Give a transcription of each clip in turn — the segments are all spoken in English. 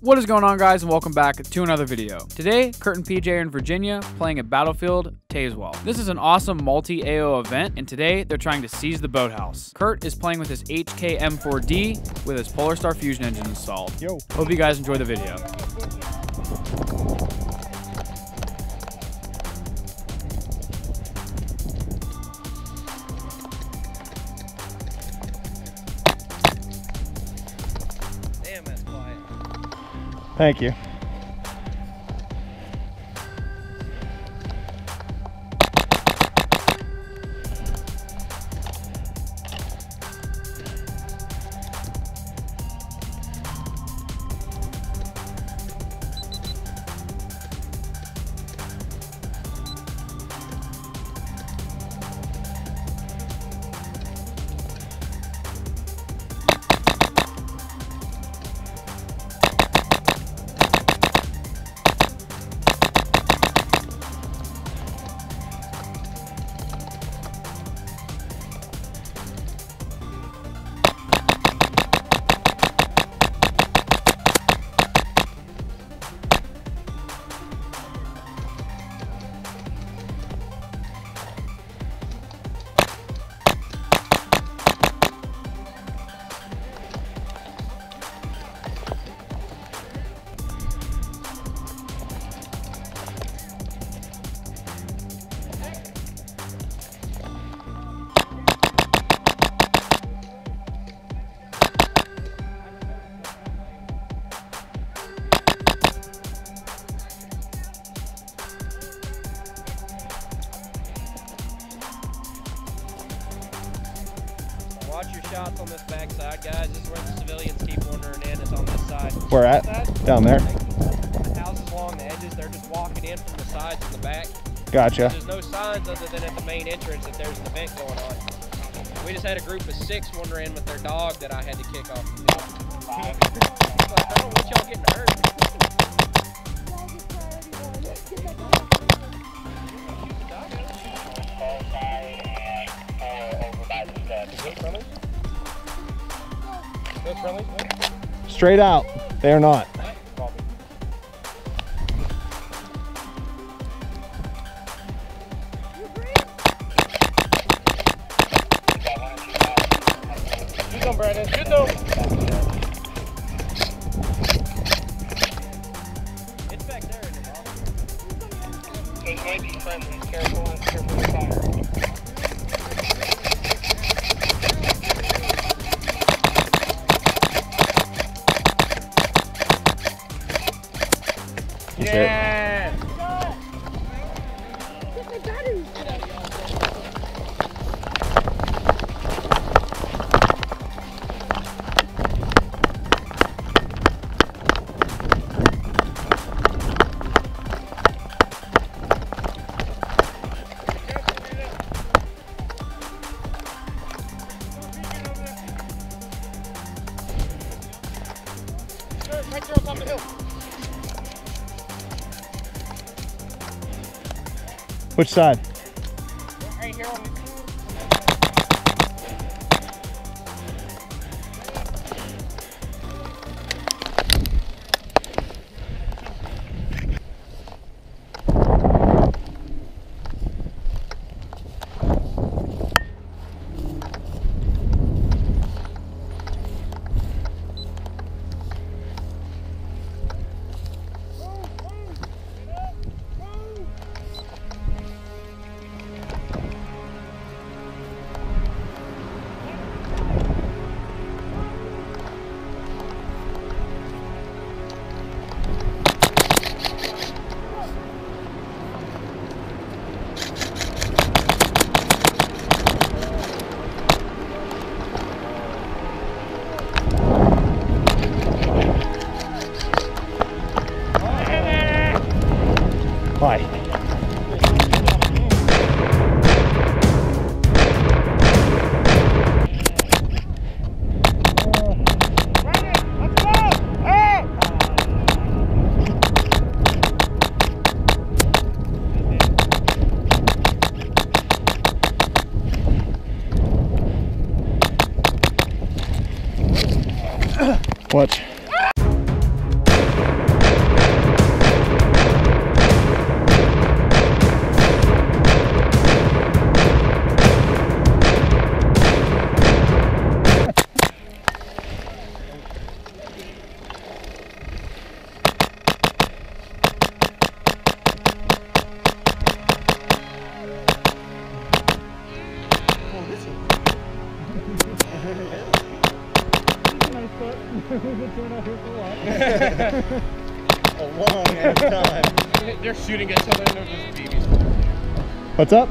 What is going on guys and welcome back to another video. Today, Kurt and PJ are in Virginia playing at Battlefield Tazewell. This is an awesome multi-AO event and today they're trying to seize the boathouse. Kurt is playing with his HK M4D with his Polar Star Fusion engine installed. Yo. Hope you guys enjoy the video. Thank you. At? Down there. Houses along the edges, they're just walking in from the sides and the back. Gotcha. There's no signs other than at the main entrance that there's an event going on. We just had a group of six wander in with their dog that I had to kick off. Like, I don't want y'all getting hurt. Straight out. They are not. Good though, side? Bye. A long ass time. They're shooting at each other and they're just BBs. What's up?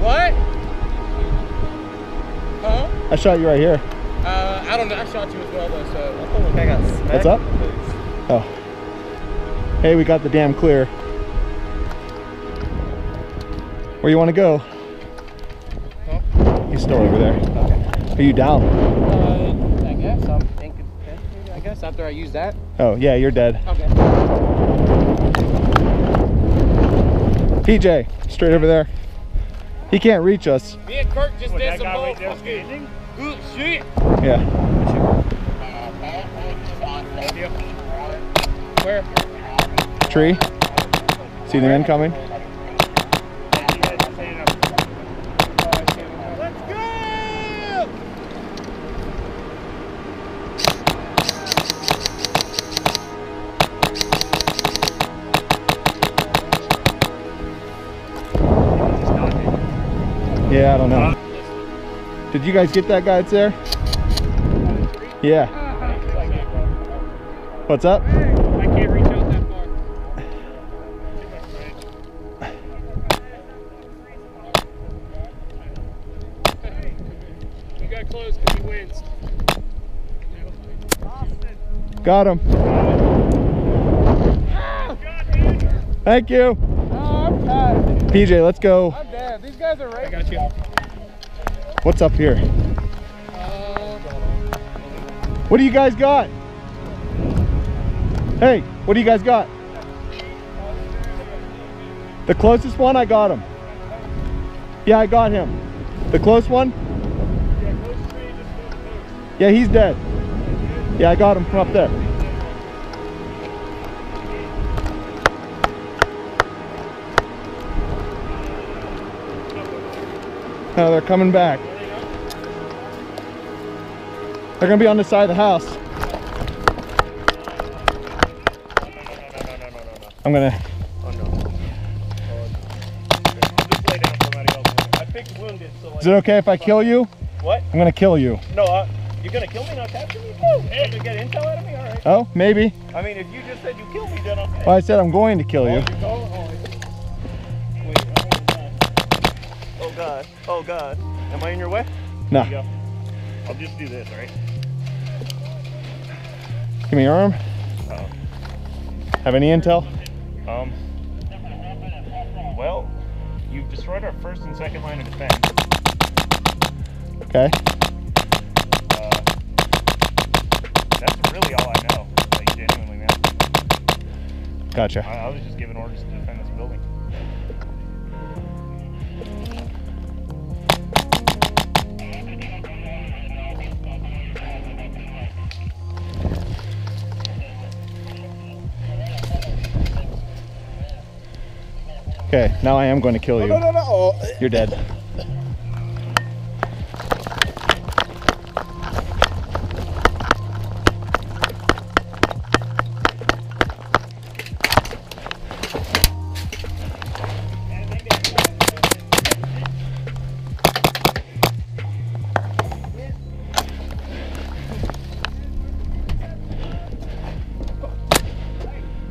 What? Huh? I shot you right here. Uh, I don't know. I shot you as well though, so. I feel like I got smacked. What's up? in the face. Oh. Hey, we got the dam clear. Where you want to go? Huh? He's still over there. Are you down? Uh, I guess I'm thinking. I guess after I use that. Oh, yeah, you're dead. Okay. PJ, straight over there. He can't reach us. Me and Kurt just did some bull fucking. Ooh, shit. Yeah. Where? Tree. See the men Did you guys get that guy that's there? Yeah. What's up? I can't reach out that far. You got close because he wins. Got him. Thank you. Oh, I'm tired. PJ, let's go. I'm dead. These guys are right. I got you. What's up here? What do you guys got? Hey, what do you guys got? The closest one, I got him. Yeah, I got him. The close one? Yeah, he's dead. Yeah, I got him from up there. Oh, they're coming back. They're gonna be on the side of the house. I'm gonna. Oh no. Just lay down somebody else. I picked wounded, so like. Is it okay if I kill you? What? I'm gonna kill you. No, uh, you're gonna kill me, not capture me? No. You're gonna get intel out of me? Alright. Oh, maybe. I mean, if you just said you kill me, then okay. Well, I said I'm going to kill you. God. Oh god. Am I in your way? No. You. I'll just do this, alright? Give me your arm. Oh. Have any intel? Um. Well, you've destroyed our first and second line of defense. Okay. Uh, that's really all I know. Like, genuinely, man. Gotcha. I, I was just giving orders to Okay, now I am going to kill you. no, no. Oh. You're dead.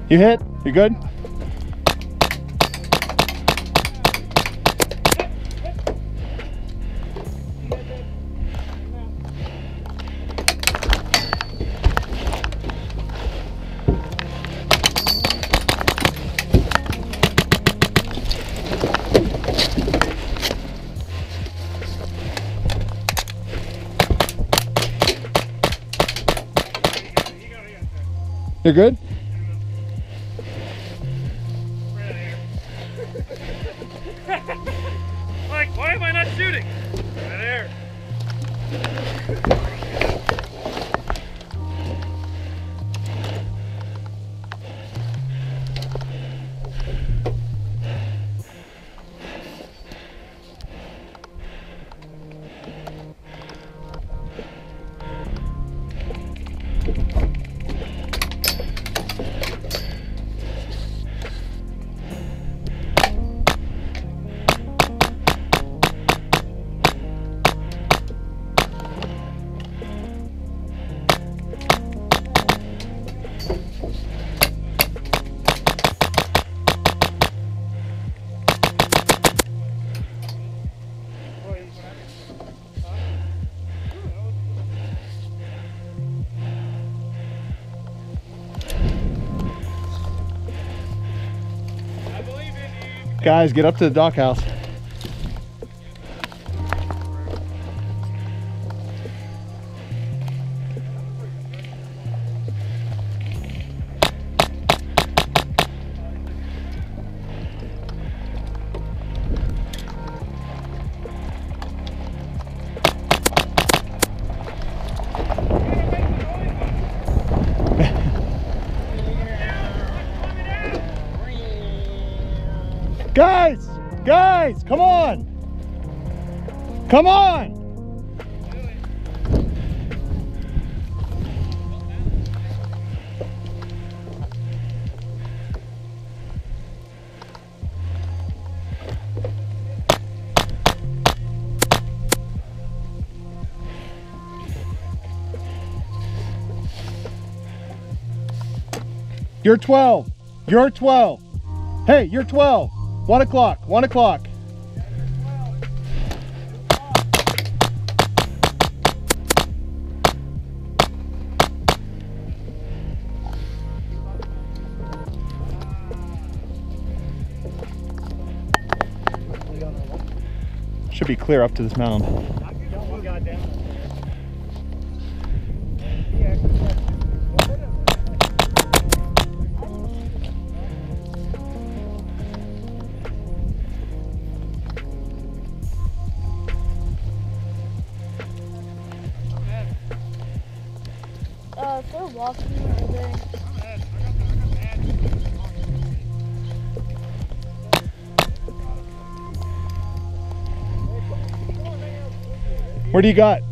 You hit? You good? You're good? Guys, get up to the dock house. Guys, guys, come on. Come on. You're 12. You're 12. Hey, you're 12. One o'clock. One o'clock. Should be clear up to this mound. Where do you got?